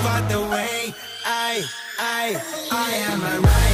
about the way I, I, I am a